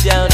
想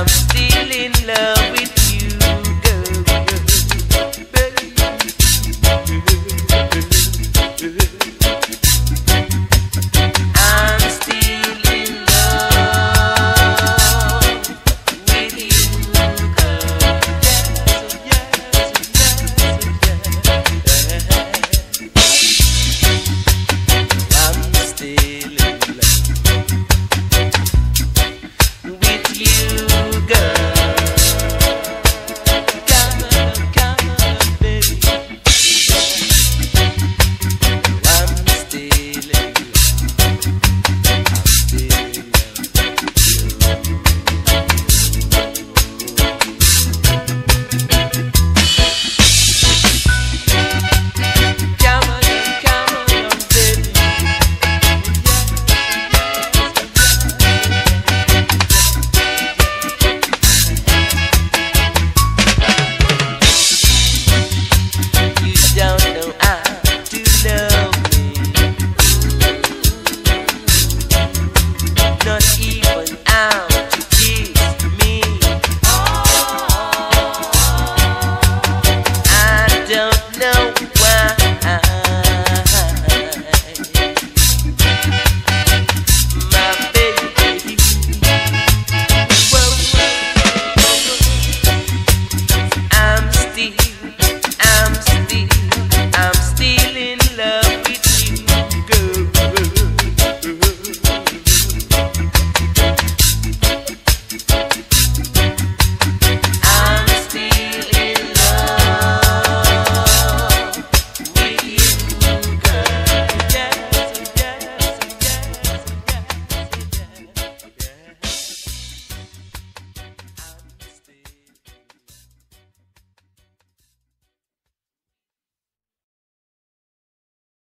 I'm still in love with